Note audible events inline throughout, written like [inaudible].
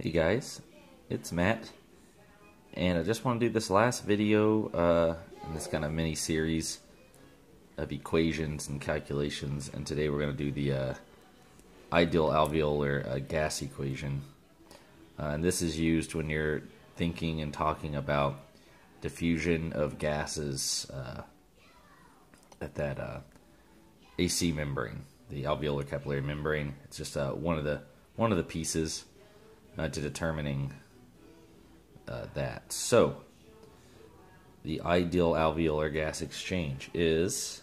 Hey guys, it's Matt, and I just want to do this last video uh, in this kind of mini series of equations and calculations, and today we're going to do the uh, ideal alveolar uh, gas equation. Uh, and this is used when you're thinking and talking about diffusion of gases uh, at that uh, AC membrane, the alveolar capillary membrane. It's just one of the one of the pieces uh, to determining uh, that. So, the ideal alveolar gas exchange is,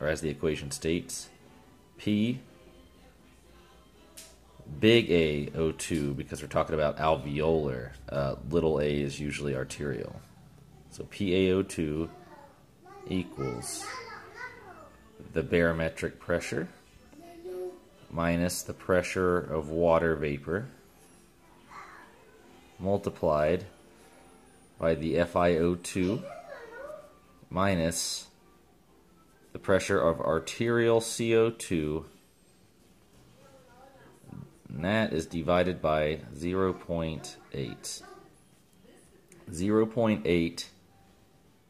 or as the equation states, P big A O2 because we're talking about alveolar. Uh, little a is usually arterial. So PaO2 equals the barometric pressure minus the pressure of water vapor multiplied by the FiO2 minus the pressure of arterial CO2 and that is divided by 0.8. 0.8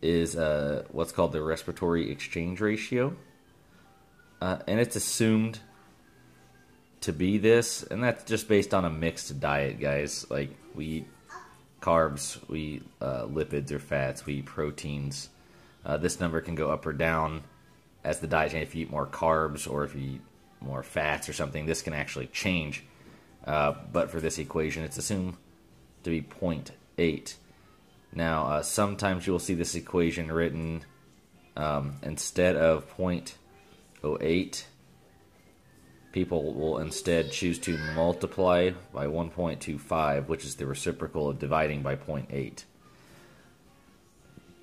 is uh, what's called the respiratory exchange ratio. Uh, and it's assumed to be this, and that's just based on a mixed diet, guys. Like we eat carbs, we eat uh, lipids or fats, we eat proteins. Uh, this number can go up or down as the diet changes. If you eat more carbs or if you eat more fats or something, this can actually change. Uh, but for this equation, it's assumed to be 0.8. Now, uh, sometimes you will see this equation written um, instead of 0.08 people will instead choose to multiply by 1.25, which is the reciprocal of dividing by 0.8.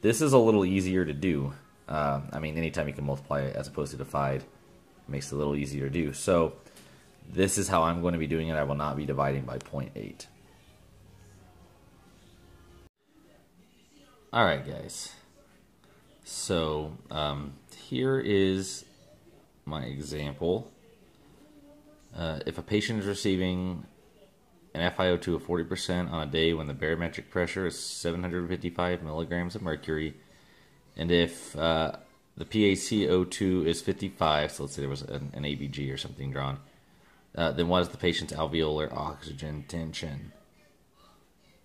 This is a little easier to do. Uh, I mean, anytime you can multiply as opposed to divide, makes it a little easier to do. So this is how I'm going to be doing it. I will not be dividing by 0.8. Alright guys, so um, here is my example uh, if a patient is receiving an FiO2 of 40% on a day when the barometric pressure is 755 milligrams of mercury, and if uh, the PaCO2 is 55, so let's say there was an, an ABG or something drawn, uh, then what is the patient's alveolar oxygen tension?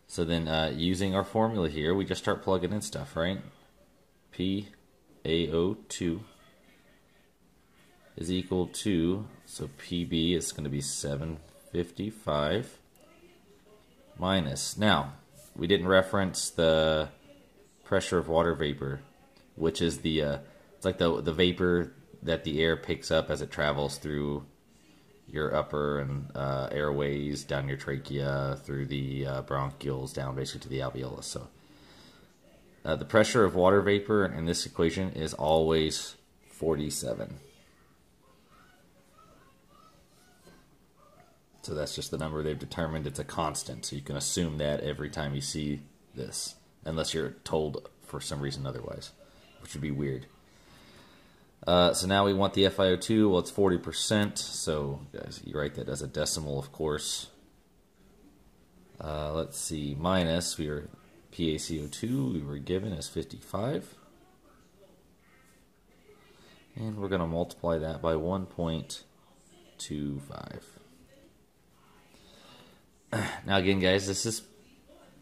So then, uh, using our formula here, we just start plugging in stuff, right? PaO2 is equal to, so PB is going to be 755 minus. Now, we didn't reference the pressure of water vapor, which is the, uh, it's like the, the vapor that the air picks up as it travels through your upper and uh, airways, down your trachea, through the uh, bronchioles, down basically to the alveolus. So uh, the pressure of water vapor in this equation is always 47. So that's just the number they've determined. It's a constant, so you can assume that every time you see this, unless you're told for some reason otherwise, which would be weird. Uh, so now we want the FiO2. Well, it's 40%, so guys, you write that as a decimal, of course. Uh, let's see, minus, we are PaCO2, we were given as 55. And we're going to multiply that by 1.25. Now again, guys, this is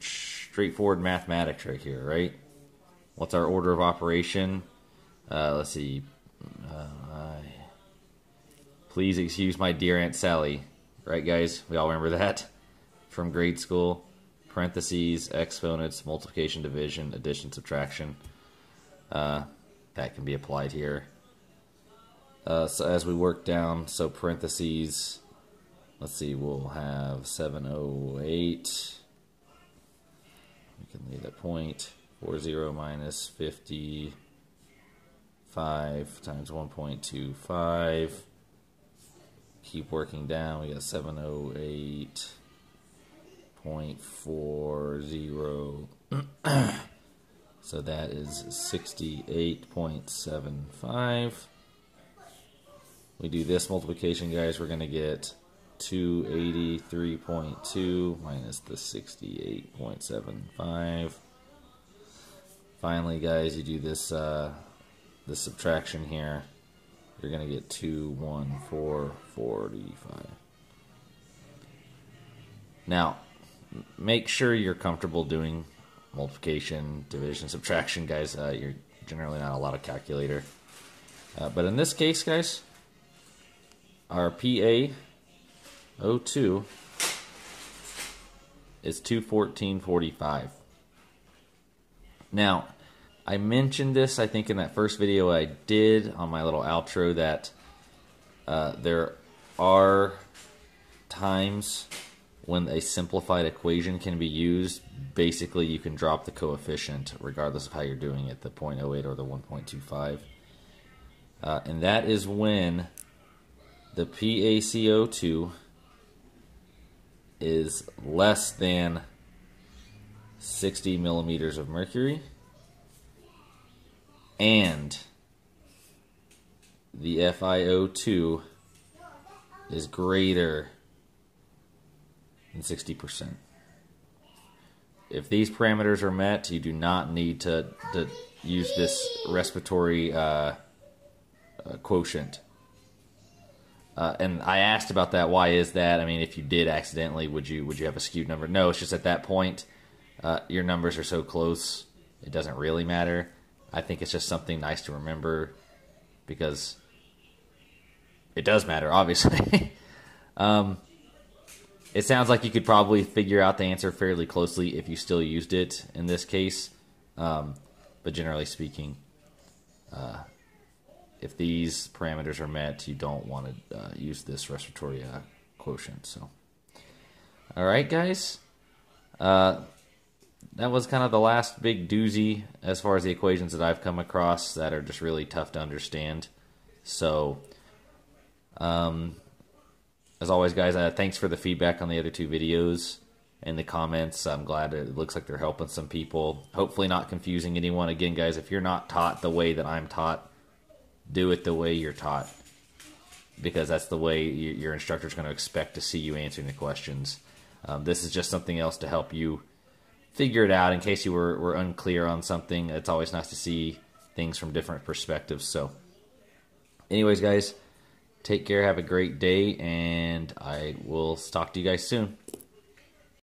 straightforward mathematics right here, right? What's our order of operation? Uh, let's see. Uh, please excuse my dear Aunt Sally. Right, guys? We all remember that from grade school. Parentheses, exponents, multiplication, division, addition, subtraction. Uh, that can be applied here. Uh, so as we work down, so parentheses, Let's see, we'll have 708. We can leave that point. 40 minus 55 times 1.25. Keep working down. We got 708.40. [clears throat] so that is 68.75. We do this multiplication, guys, we're going to get 283.2 minus the 68.75. Finally, guys, you do this uh, this subtraction here. You're going to get 21445. Now, make sure you're comfortable doing multiplication, division, subtraction, guys. Uh, you're generally not a lot of calculator. Uh, but in this case, guys, our PA 02 is 214.45. Now, I mentioned this, I think, in that first video I did on my little outro that uh, there are times when a simplified equation can be used. Basically, you can drop the coefficient regardless of how you're doing it, the 0.08 or the 1.25. Uh, and that is when the PaCO2 is less than 60 millimeters of mercury and the FiO2 is greater than 60%. If these parameters are met, you do not need to, to use this respiratory uh, uh, quotient. Uh, and I asked about that. Why is that? I mean, if you did accidentally, would you would you have a skewed number? No, it's just at that point, uh, your numbers are so close, it doesn't really matter. I think it's just something nice to remember because it does matter, [laughs] obviously. um, it sounds like you could probably figure out the answer fairly closely if you still used it in this case. Um, but generally speaking, uh, if these parameters are met, you don't want to uh, use this respiratory uh, quotient. So, all right, guys. Uh, that was kind of the last big doozy as far as the equations that I've come across that are just really tough to understand. So, um, as always, guys, uh, thanks for the feedback on the other two videos and the comments. I'm glad it looks like they're helping some people. Hopefully, not confusing anyone. Again, guys, if you're not taught the way that I'm taught, do it the way you're taught because that's the way your instructor is going to expect to see you answering the questions. Um, this is just something else to help you figure it out in case you were, were unclear on something. It's always nice to see things from different perspectives. So, anyways, guys, take care. Have a great day, and I will talk to you guys soon.